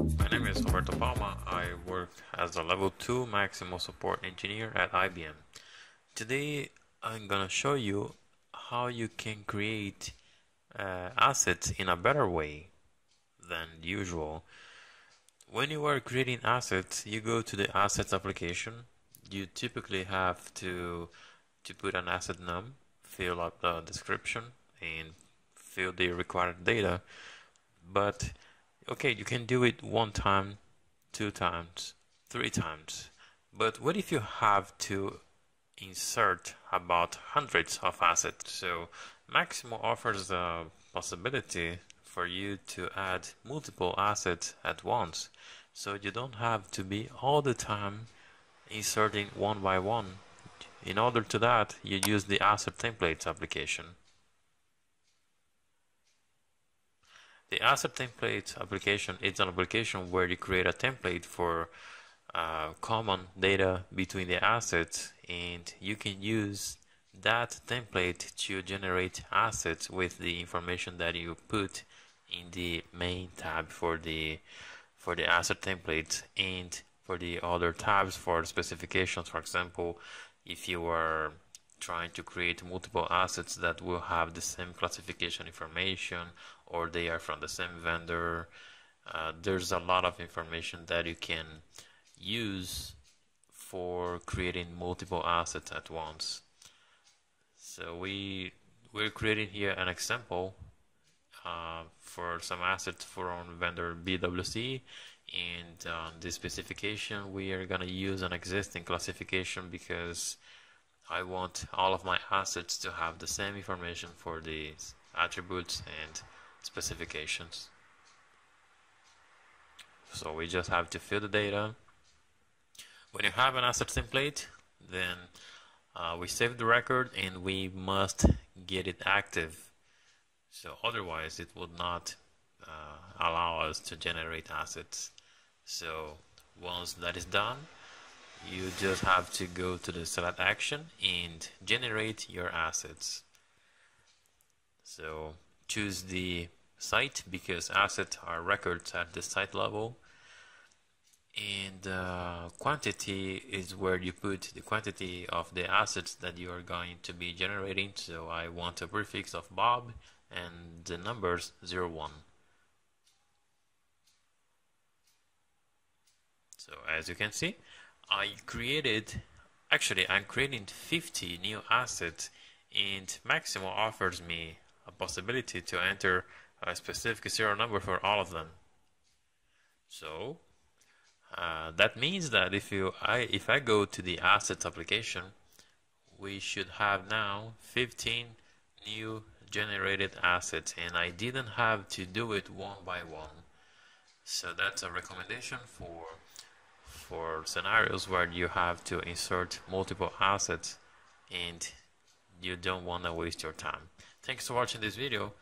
My name is Roberto Palma. I work as a level 2 Maximo support engineer at IBM. Today I'm gonna show you how you can create uh, assets in a better way than usual. When you are creating assets, you go to the assets application. You typically have to to put an asset num, fill up the description, and fill the required data. But okay, you can do it one time, two times, three times. But what if you have to insert about hundreds of assets? So Maximo offers the possibility for you to add multiple assets at once. So you don't have to be all the time inserting one by one. In order to that, you use the asset templates application. The asset template application is an application where you create a template for uh, common data between the assets and you can use that template to generate assets with the information that you put in the main tab for the for the asset template and for the other tabs for specifications. For example if you are trying to create multiple assets that will have the same classification information or they are from the same vendor. Uh, there's a lot of information that you can use for creating multiple assets at once. So we we're creating here an example uh, for some assets from vendor BWC and uh, this specification we are gonna use an existing classification because I want all of my assets to have the same information for these attributes and specifications. So we just have to fill the data. When you have an asset template, then uh, we save the record and we must get it active. So otherwise it would not uh, allow us to generate assets. So once that is done, you just have to go to the select action and generate your assets. So choose the site because assets are records at the site level. And uh, quantity is where you put the quantity of the assets that you are going to be generating. So I want a prefix of Bob and the numbers 01 so as you can see I created actually I'm creating 50 new assets and Maximo offers me a possibility to enter a specific serial number for all of them. So uh, that means that if you I if I go to the assets application, we should have now 15 new generated assets and I didn't have to do it one by one. So that's a recommendation for for scenarios where you have to insert multiple assets and you don't want to waste your time. Thanks for watching this video.